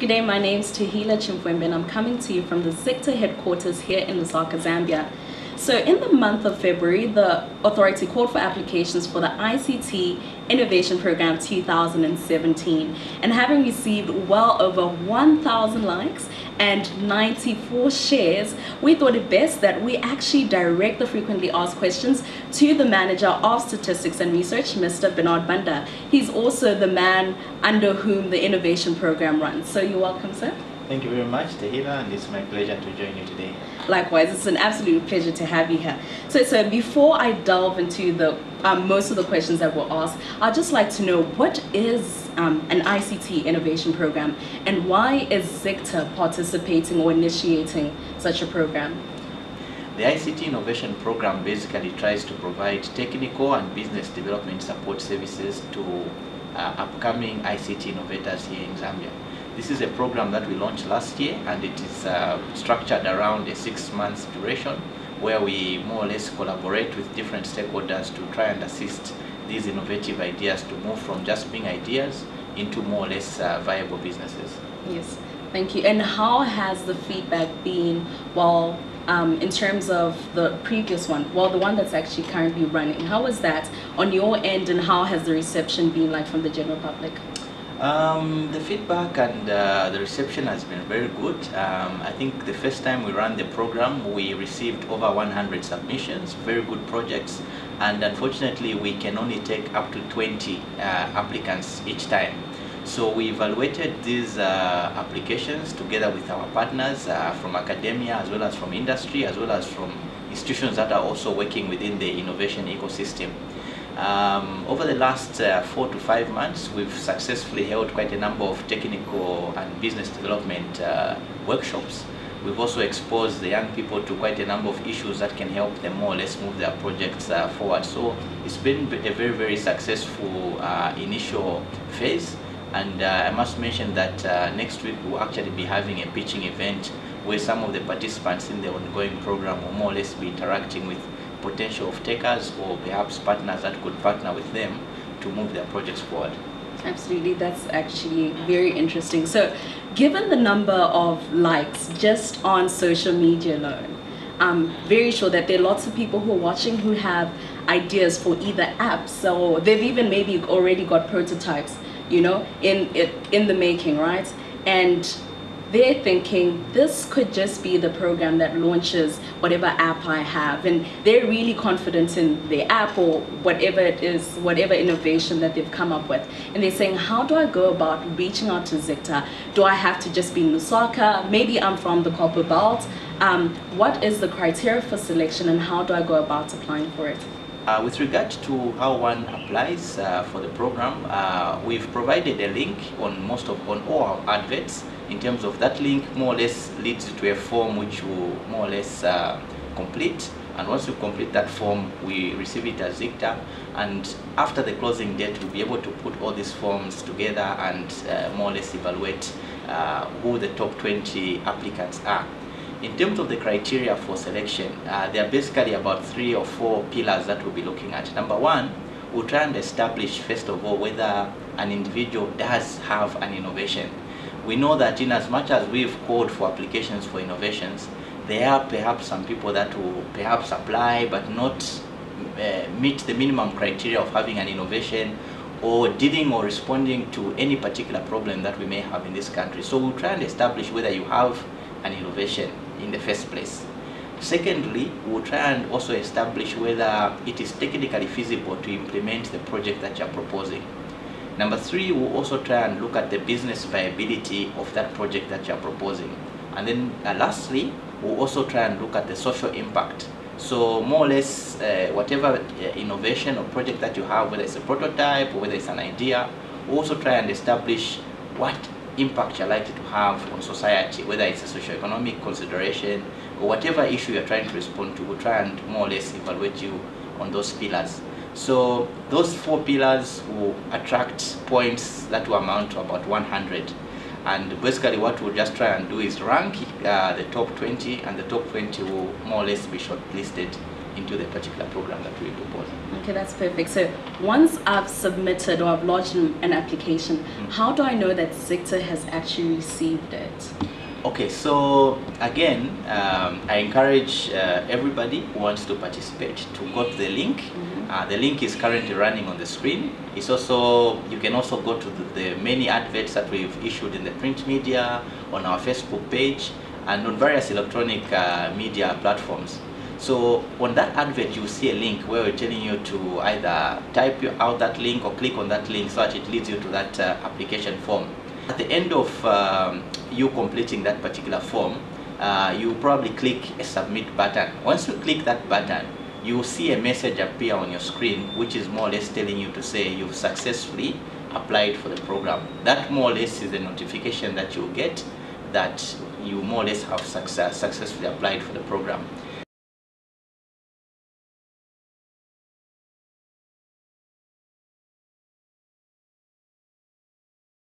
Good day, my name is Tahila Chimfwembe and I'm coming to you from the ZICTA headquarters here in Lusaka, Zambia. So in the month of February, the authority called for applications for the ICT Innovation Program 2017 and having received well over 1,000 likes and 94 shares, we thought it best that we actually direct the frequently asked questions to the manager of statistics and research, Mr. Bernard Banda. He's also the man under whom the innovation program runs. So you're welcome, sir. Thank you very much, Tahila, and it's my pleasure to join you today. Likewise, it's an absolute pleasure to have you here. So, so before I delve into the um, most of the questions that were asked, I'd just like to know what is um, an ICT innovation program and why is ZICTA participating or initiating such a program? The ICT Innovation Program basically tries to provide technical and business development support services to uh, upcoming ICT innovators here in Zambia. This is a program that we launched last year and it is uh, structured around a six months duration where we more or less collaborate with different stakeholders to try and assist these innovative ideas to move from just being ideas into more or less uh, viable businesses. Yes, thank you. And how has the feedback been while um, in terms of the previous one, well, the one that's actually currently running, how was that on your end and how has the reception been like from the general public? Um, the feedback and uh, the reception has been very good. Um, I think the first time we ran the program, we received over 100 submissions, very good projects, and unfortunately we can only take up to 20 uh, applicants each time. So we evaluated these uh, applications together with our partners uh, from academia as well as from industry as well as from institutions that are also working within the innovation ecosystem. Um, over the last uh, four to five months, we've successfully held quite a number of technical and business development uh, workshops. We've also exposed the young people to quite a number of issues that can help them more or less move their projects uh, forward. So it's been a very, very successful uh, initial phase. And uh, I must mention that uh, next week we'll actually be having a pitching event where some of the participants in the ongoing program will more or less be interacting with potential off takers or perhaps partners that could partner with them to move their projects forward. Absolutely, that's actually very interesting. So, given the number of likes just on social media alone, I'm very sure that there are lots of people who are watching who have ideas for either apps or they've even maybe already got prototypes, you know, in it in the making, right? And they're thinking this could just be the program that launches whatever app I have. And they're really confident in the app or whatever it is whatever innovation that they've come up with. And they're saying how do I go about reaching out to ZICTA do I have to just be Lusaka? Maybe I'm from the Copper Belt. Um, what is the criteria for selection and how do I go about applying for it? Uh, with regard to how one applies uh, for the program, uh, we've provided a link on most of on all our adverts in terms of that link more or less leads to a form which will more or less uh, complete and once you complete that form we receive it as ZICTA and after the closing date we'll be able to put all these forms together and uh, more or less evaluate uh, who the top 20 applicants are. In terms of the criteria for selection, uh, there are basically about three or four pillars that we'll be looking at. Number one, we'll try and establish first of all whether an individual does have an innovation we know that in as much as we've called for applications for innovations, there are perhaps some people that will perhaps apply but not uh, meet the minimum criteria of having an innovation or dealing or responding to any particular problem that we may have in this country. So we'll try and establish whether you have an innovation in the first place. Secondly, we'll try and also establish whether it is technically feasible to implement the project that you're proposing. Number three, we'll also try and look at the business viability of that project that you're proposing. And then uh, lastly, we'll also try and look at the social impact. So more or less, uh, whatever uh, innovation or project that you have, whether it's a prototype or whether it's an idea, we'll also try and establish what impact you're likely to have on society, whether it's a socio-economic consideration or whatever issue you're trying to respond to, we'll try and more or less evaluate you on those pillars. So those four pillars will attract points that will amount to about 100. And basically what we'll just try and do is rank uh, the top 20 and the top 20 will more or less be shortlisted into the particular program that we propose. Okay, that's perfect. So once I've submitted or I've lodged an application, mm. how do I know that Zicta has actually received it? Okay, so again, um, I encourage uh, everybody who wants to participate to go to the link. Mm -hmm. Uh, the link is currently running on the screen. It's also you can also go to the, the, many adverts that we've issued in the print media, on our Facebook page, and on various electronic uh, media platforms. So on that advert, you see a link where we're telling you to either type out that link or click on that link so that it leads you to that uh, application form. At the end of um, you completing that particular form, uh, you probably click a submit button. Once you click that button, you will see a message appear on your screen which is more or less telling you to say you've successfully applied for the program. That more or less is the notification that you'll get that you more or less have success, successfully applied for the program.